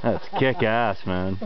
That's kick ass, man.